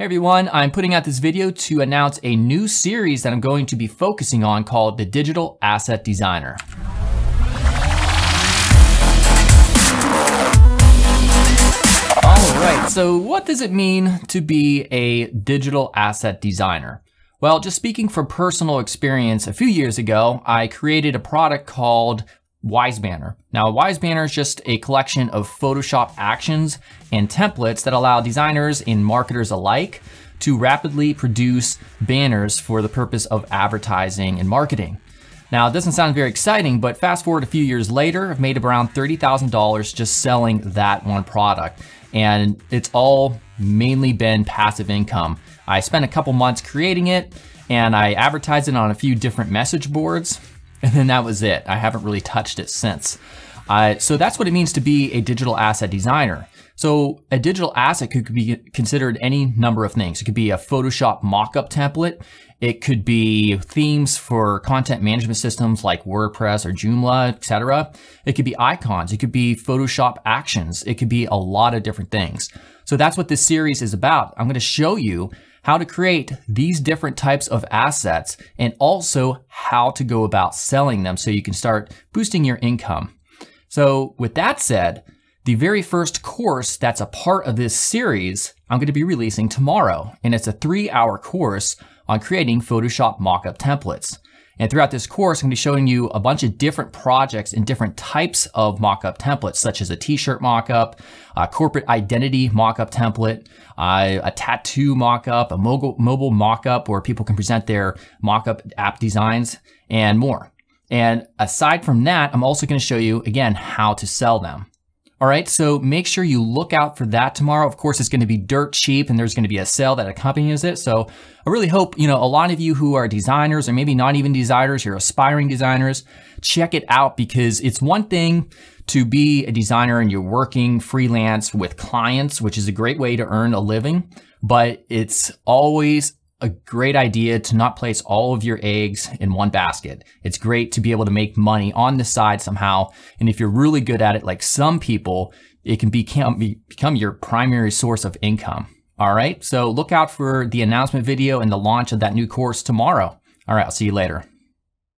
Hey everyone, I'm putting out this video to announce a new series that I'm going to be focusing on called the Digital Asset Designer. All right, so what does it mean to be a digital asset designer? Well, just speaking from personal experience, a few years ago, I created a product called Wisebanner. Now, Wise Banner is just a collection of Photoshop actions and templates that allow designers and marketers alike to rapidly produce banners for the purpose of advertising and marketing. Now, it doesn't sound very exciting, but fast forward a few years later, I've made around $30,000 just selling that one product. And it's all mainly been passive income. I spent a couple months creating it and I advertised it on a few different message boards and then that was it. I haven't really touched it since. Uh, so that's what it means to be a digital asset designer. So a digital asset could be considered any number of things. It could be a Photoshop mockup template. It could be themes for content management systems like WordPress or Joomla, etc. It could be icons. It could be Photoshop actions. It could be a lot of different things. So that's what this series is about. I'm going to show you how to create these different types of assets and also how to go about selling them so you can start boosting your income. So with that said, the very first course that's a part of this series, I'm going to be releasing tomorrow. And it's a three hour course on creating Photoshop mockup templates. And throughout this course, I'm going to be showing you a bunch of different projects and different types of mockup templates, such as a t-shirt mockup, a corporate identity mockup template, uh, a tattoo mockup, a mobile, mobile mockup where people can present their mockup app designs, and more. And aside from that, I'm also going to show you, again, how to sell them. All right, so make sure you look out for that tomorrow. Of course, it's going to be dirt cheap and there's going to be a sale that accompanies it. So I really hope, you know, a lot of you who are designers or maybe not even designers, you're aspiring designers, check it out because it's one thing to be a designer and you're working freelance with clients, which is a great way to earn a living, but it's always a great idea to not place all of your eggs in one basket. It's great to be able to make money on the side somehow. And if you're really good at it, like some people, it can become, become your primary source of income. All right. So look out for the announcement video and the launch of that new course tomorrow. All right. I'll see you later.